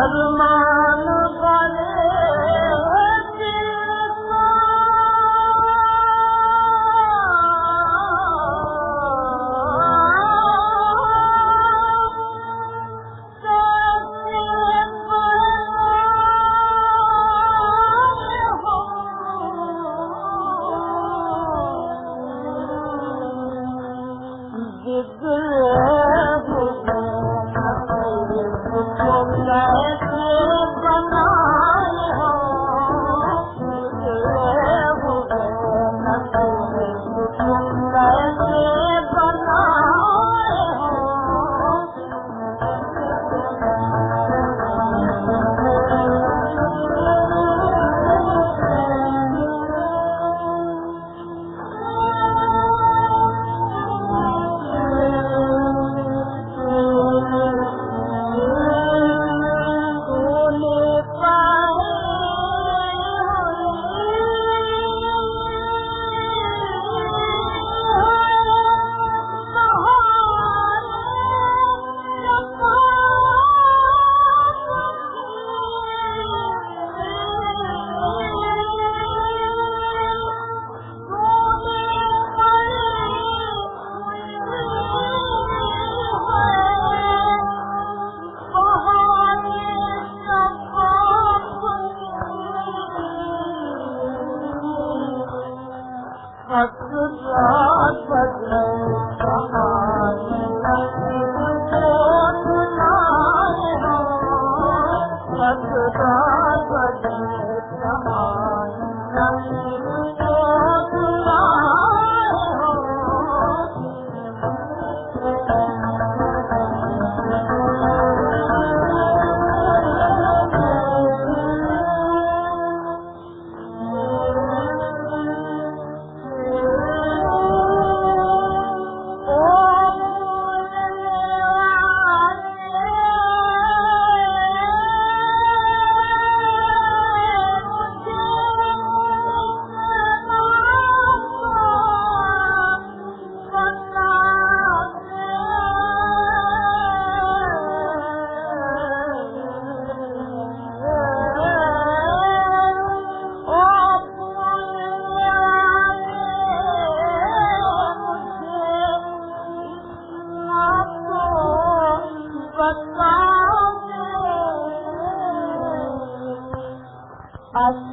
अरमान